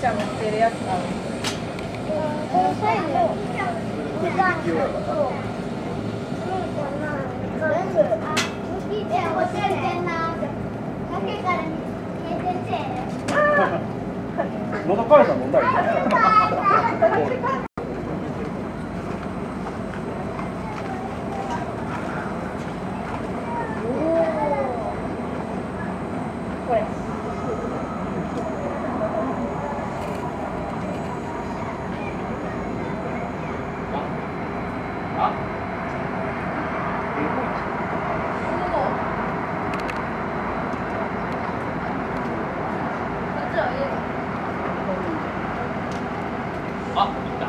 ちゃんが着てるやつだこのサイズから見えてて喉乾いたら飲んだり これ あ、行った。